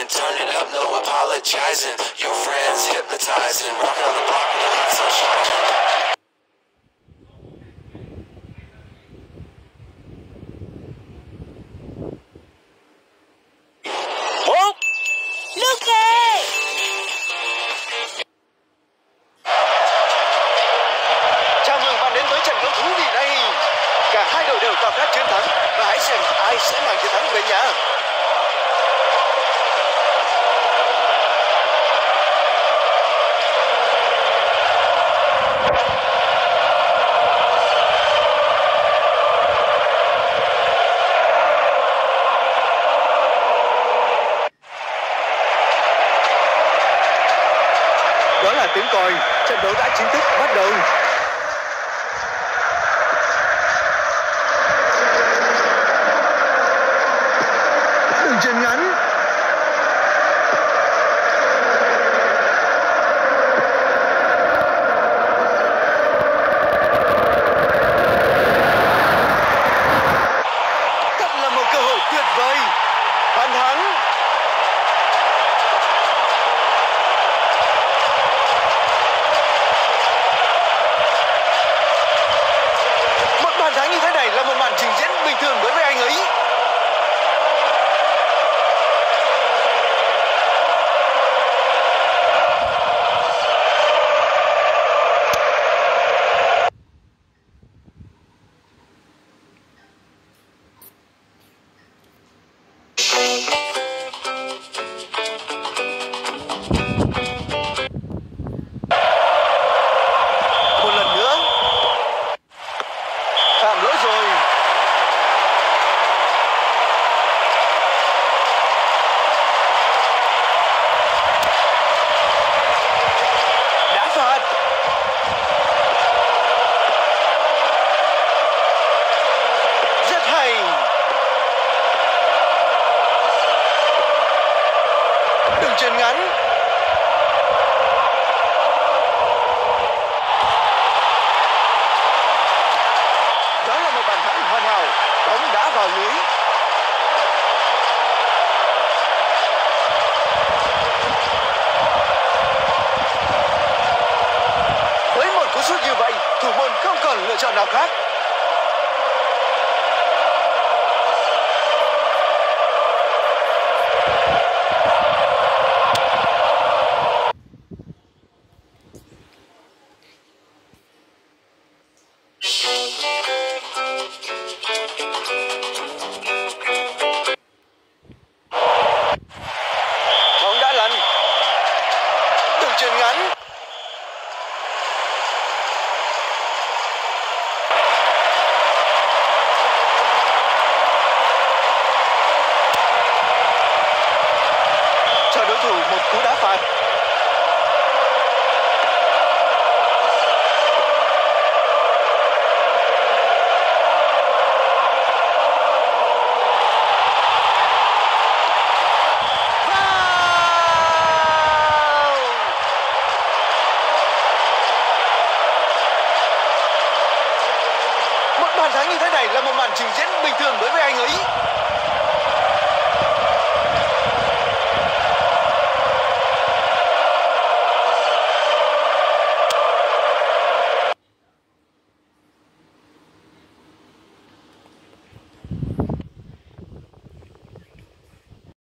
yelling, turn it up, no apologizing. Your friends hypnotizing, rocking on the block with the hot sunshine. Còi, trận đấu đã chính thức bắt đầu. Đường chuyền ngắn. Thật là một cơ hội tuyệt vời. Bàn thắng. Đường. Đó là một bàn thắng hoàn hảo. Bóng đã vào lưới. Với một cú sút như vậy, thủ môn không còn lựa chọn nào khác. một cú đá phạt. Bàn thắng như thế này là một màn trình diễn bình thường đối với anh ấy.